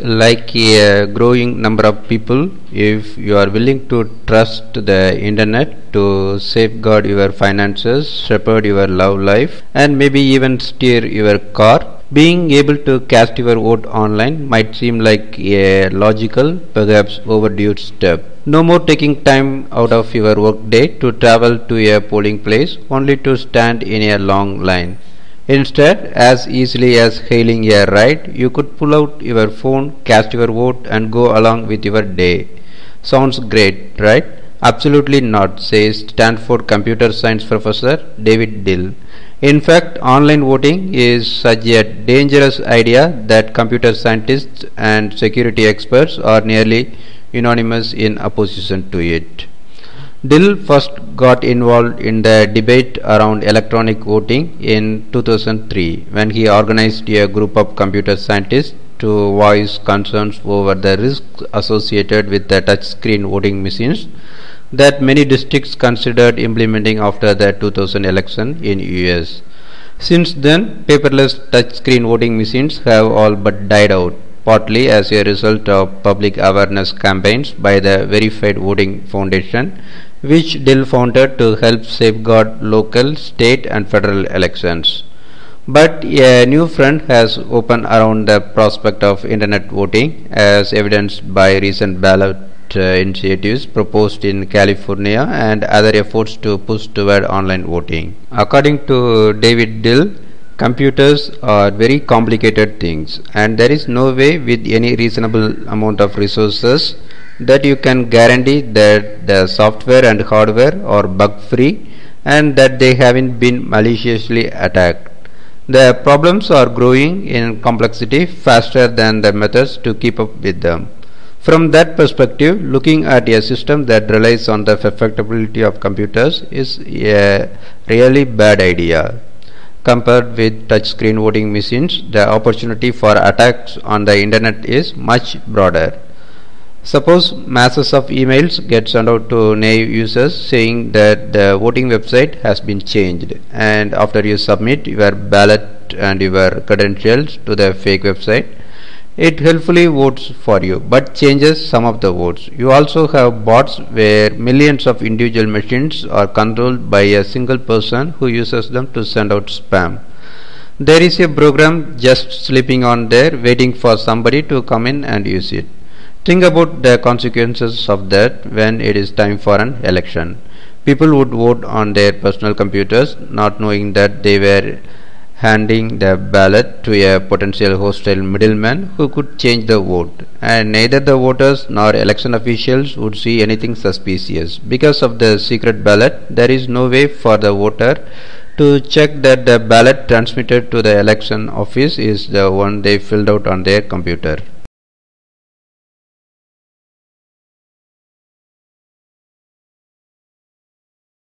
like a growing number of people if you are willing to trust the internet to safeguard your finances shepherd your love life and maybe even steer your car being able to cast your vote online might seem like a logical perhaps overdue step. No more taking time out of your workday to travel to a polling place only to stand in a long line Instead, as easily as hailing a ride, you could pull out your phone, cast your vote, and go along with your day. Sounds great, right? Absolutely not, says Stanford computer science professor David Dill. In fact, online voting is such a dangerous idea that computer scientists and security experts are nearly unanimous in opposition to it. Dill first got involved in the debate around electronic voting in 2003 when he organized a group of computer scientists to voice concerns over the risks associated with the touchscreen voting machines that many districts considered implementing after the 2000 election in US. Since then, paperless touchscreen voting machines have all but died out partly as a result of public awareness campaigns by the Verified Voting Foundation, which Dill founded to help safeguard local, state, and federal elections. But a new front has opened around the prospect of internet voting, as evidenced by recent ballot uh, initiatives proposed in California and other efforts to push toward online voting. According to David Dill, computers are very complicated things and there is no way with any reasonable amount of resources that you can guarantee that the software and hardware are bug free and that they haven't been maliciously attacked. The problems are growing in complexity faster than the methods to keep up with them. From that perspective, looking at a system that relies on the perfectibility of computers is a really bad idea. Compared with touchscreen voting machines, the opportunity for attacks on the internet is much broader. Suppose masses of emails get sent out to naive users saying that the voting website has been changed and after you submit your ballot and your credentials to the fake website it helpfully votes for you but changes some of the votes. You also have bots where millions of individual machines are controlled by a single person who uses them to send out spam. There is a program just sleeping on there waiting for somebody to come in and use it. Think about the consequences of that when it is time for an election. People would vote on their personal computers not knowing that they were handing the ballot to a potential hostile middleman who could change the vote, and neither the voters nor election officials would see anything suspicious. Because of the secret ballot, there is no way for the voter to check that the ballot transmitted to the election office is the one they filled out on their computer.